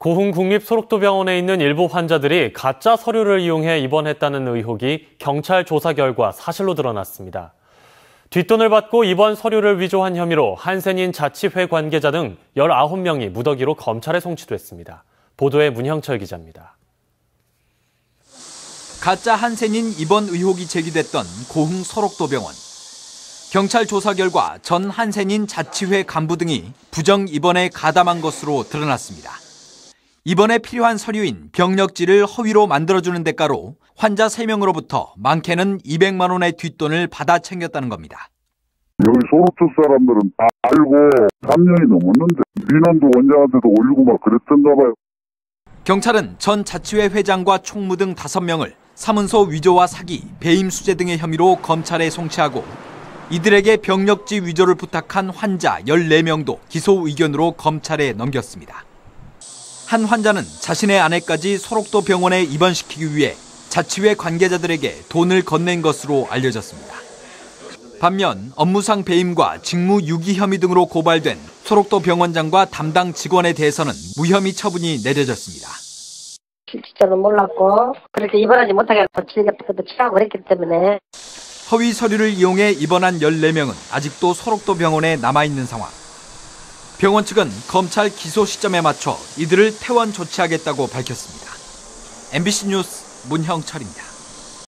고흥 국립소록도병원에 있는 일부 환자들이 가짜 서류를 이용해 입원했다는 의혹이 경찰 조사 결과 사실로 드러났습니다. 뒷돈을 받고 입원 서류를 위조한 혐의로 한센인 자치회 관계자 등 19명이 무더기로 검찰에 송치됐습니다. 보도에 문형철 기자입니다. 가짜 한센인 입원 의혹이 제기됐던 고흥 소록도병원. 경찰 조사 결과 전 한센인 자치회 간부 등이 부정 입원에 가담한 것으로 드러났습니다. 입원에 필요한 서류인 병력지를 허위로 만들어주는 대가로 환자 3명으로부터 많게는 200만 원의 뒷돈을 받아 챙겼다는 겁니다. 여기 소로트 사람들은 다 알고 3년이 넘었는데 민원도 원장한테도 올리고 막 그랬던가 봐요. 경찰은 전 자치회 회장과 총무 등 5명을 사문서 위조와 사기, 배임 수재 등의 혐의로 검찰에 송치하고 이들에게 병력지 위조를 부탁한 환자 14명도 기소 의견으로 검찰에 넘겼습니다. 한 환자는 자신의 아내까지 소록도 병원에 입원시키기 위해 자치회 관계자들에게 돈을 건넨 것으로 알려졌습니다. 반면 업무상 배임과 직무 유기 혐의 등으로 고발된 소록도 병원장과 담당 직원에 대해서는 무혐의 처분이 내려졌습니다. 실질적으로 몰랐고 그렇게 입원하지 못하게 도치겠다고 치라고 그랬기 때문에 허위 서류를 이용해 입원한 14명은 아직도 소록도 병원에 남아 있는 상황. 병원 측은 검찰 기소 시점에 맞춰 이들을 퇴원 조치하겠다고 밝혔습니다. MBC 뉴스 문형철입니다.